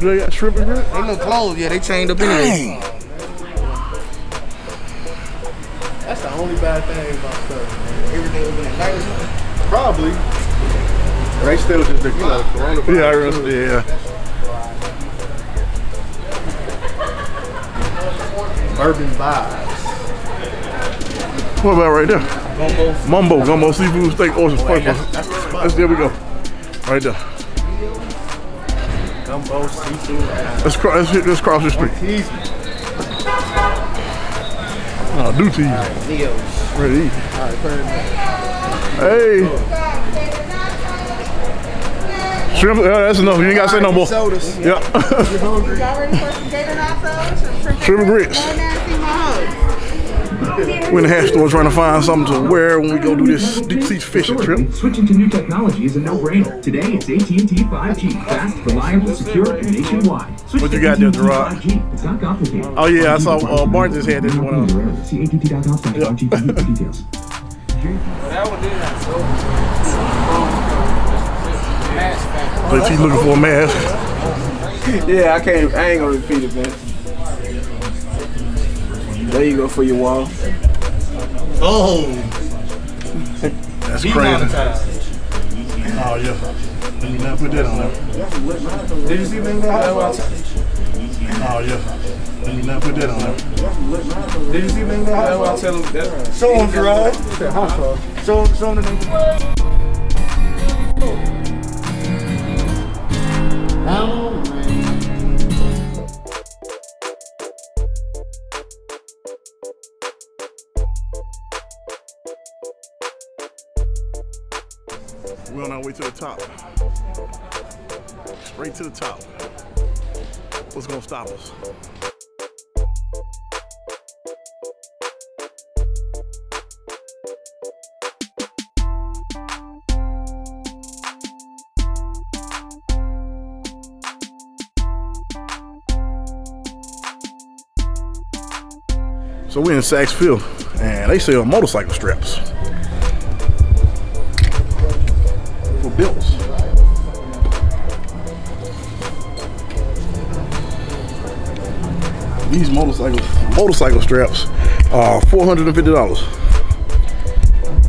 Do they got shrimp and grits? They look closed. Yeah, they chained up in anyway. That's the only bad thing about stuff. Everything open at night. Probably. They still just the, you know, coronavirus. Yeah, I remember. Yeah. Urban vibes. What about right there? Gumbo. Mumbo, gumbo, seafood, steak, oyster, spice. That's, that's the spot. That's there we go. Right there. Gumbo, seafood. Let's, cro- let's, let's cross the street. Easy. Oh, do tease. Neos. Ready to eat. All right, put it in there. Hey. Shrimp, yeah, that's enough. You ain't got to say no more. Sodas. Yeah. Y'all ready for some gator nachos? Shrimp, Shrimp and grits. No. We're in the hash store trying to find something to wear when we go do this deep sea fishing trip. Switching to new technology is a no-brainer. Today, it's AT&T 5G. Fast, reliable, secure, and nationwide. Switch What you got there, AT&T Gerard? It's not complicated. Oh yeah, I saw uh, Barnes just had this one on. See att.com slash 5G for details. JT looking for a mask. Yeah, I can't. I ain't gonna repeat it, man. There you go for your wall. Oh. That's crazy. Oh yeah. Let me not put that on there. Did you see me? Oh yeah. Let me not put that on there. Did you see me? That's why I tell him that. Show them, Gerard. Show, show them the We're on our way to the top. Straight to the top. What's gonna stop us? So we're in Saks and they sell motorcycle straps bills. These motorcycle motorcycle straps are four hundred and fifty dollars,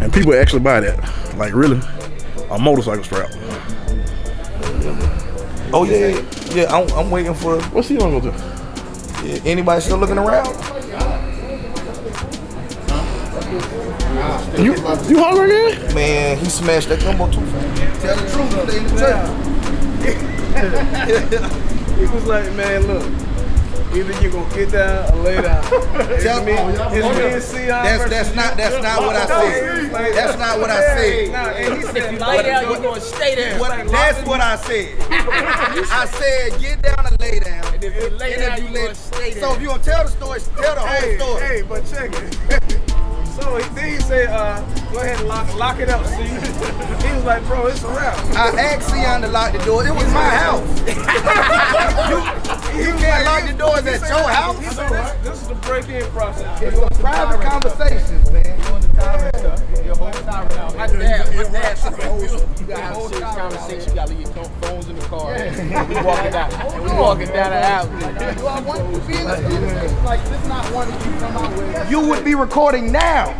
and people actually buy that. Like really, a motorcycle strap. Oh yeah, yeah. yeah I'm, I'm waiting for. What's he gonna go to? Yeah, anybody still looking around? You you hungry again? Man, he smashed that gumbo too fast. Tell the truth, stay in the church. He was like, man, look. Either you gonna get down or lay down. Tell me, It's me and Sion that's that's not that's not what I said. That's not what I said. Nah, and he said, you Lay down, you gonna stay there. What, that's what I said. I said get down and lay down. And if you lay down, you gonna stay So if you gonna tell the story, tell the whole Hey, story. hey, but check it. So he, then he said, uh, go ahead and lock, lock it up, see? He was like, bro, it's a wrap. I asked Sion to lock the door. It was my house. you, you can't lock the doors at your house. He said, this, this is the break-in process. Private conversations, man. My dad, my dad said, "Oh, you gotta have a serious conversation. You gotta leave your phones in the car. we walking down, we walking down the avenue. Do I want to be in this conversation? Like this not one that you come out with. You would be recording now.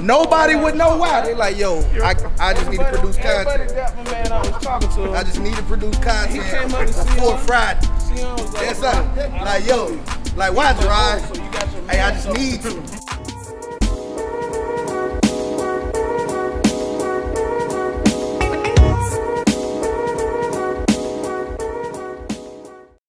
Nobody would know why. They like, yo, I, I just need to produce content. I was talking to him. I just need to produce content He came up to see before us. Friday. Sion was like, yo, like, why, your Hey, I just need to.